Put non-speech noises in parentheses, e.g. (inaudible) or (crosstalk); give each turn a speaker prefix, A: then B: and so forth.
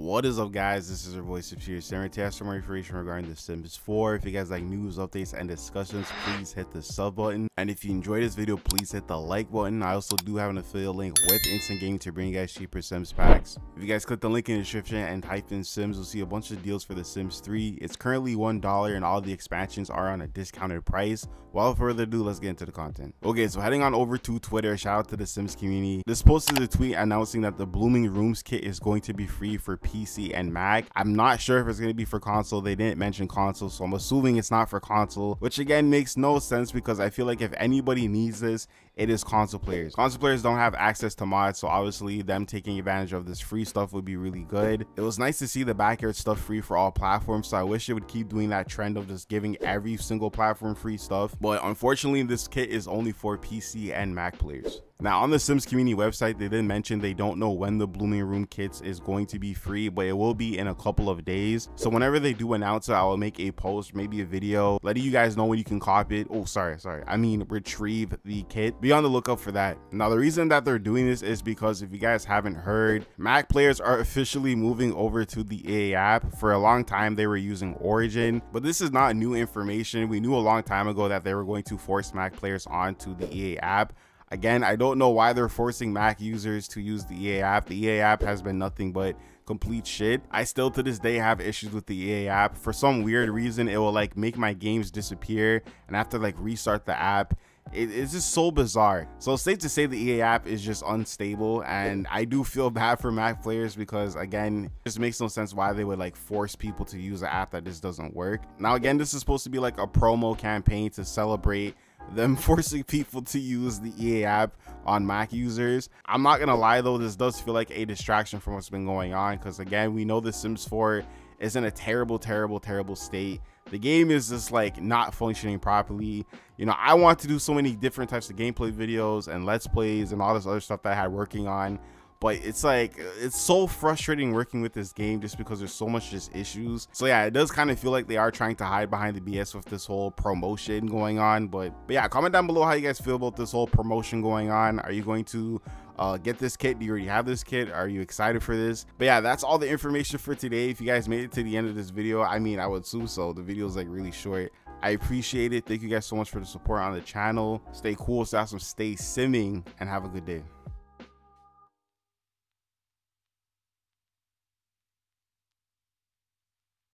A: What is up guys, this is your voice of Sarah to have some more information regarding The Sims 4. If you guys like news, updates, and discussions, please hit the sub button. And if you enjoyed this video, please hit the like button. I also do have an affiliate link with Instant Gaming to bring you guys cheaper Sims packs. If you guys click the link in the description and type in Sims, you'll see a bunch of deals for The Sims 3. It's currently $1 and all the expansions are on a discounted price. Without further ado, let's get into the content. Okay, so heading on over to Twitter, shout out to the Sims community. This posted a tweet announcing that the Blooming Rooms kit is going to be free for PC and Mac. I'm not sure if it's going to be for console. They didn't mention console, so I'm assuming it's not for console, which again makes no sense because I feel like if anybody needs this, it is console players. Console players don't have access to mods, so obviously them taking advantage of this free stuff would be really good. It was nice to see the backyard stuff free for all platforms, so I wish it would keep doing that trend of just giving every single platform free stuff. But unfortunately, this kit is only for PC and Mac players. Now on the Sims community website, they did mention they don't know when the Blooming Room kits is going to be free, but it will be in a couple of days. So whenever they do announce it, I will make a post, maybe a video, letting you guys know when you can copy it. Oh, sorry, sorry. I mean, retrieve the kit. Be on the lookout for that. Now, the reason that they're doing this is because if you guys haven't heard, Mac players are officially moving over to the EA app. For a long time, they were using Origin, but this is not new information. We knew a long time ago that they were going to force Mac players onto the EA app Again, I don't know why they're forcing Mac users to use the EA app. The EA app has been nothing but complete shit. I still to this day have issues with the EA app. For some weird reason, it will like make my games disappear and I have to like restart the app. It, it's just so bizarre. So safe to say the EA app is just unstable and I do feel (laughs) bad for Mac players because again, it just makes no sense why they would like force people to use an app that just doesn't work. Now again, this is supposed to be like a promo campaign to celebrate them (laughs) forcing people to use the EA app on Mac users. I'm not gonna lie though, this does feel like a distraction from what's been going on because again, we know the Sims 4 is in a terrible, terrible, terrible state. The game is just like not functioning properly. You know, I want to do so many different types of gameplay videos and let's plays and all this other stuff that I had working on but it's like it's so frustrating working with this game just because there's so much just issues. So yeah it does kind of feel like they are trying to hide behind the bs with this whole promotion going on but but yeah comment down below how you guys feel about this whole promotion going on. Are you going to uh, get this kit? Do you already have this kit? Are you excited for this? But yeah that's all the information for today. If you guys made it to the end of this video i mean i would assume so. The video is like really short. I appreciate it. Thank you guys so much for the support on the channel. Stay cool, stay awesome, stay simming, and have a good day.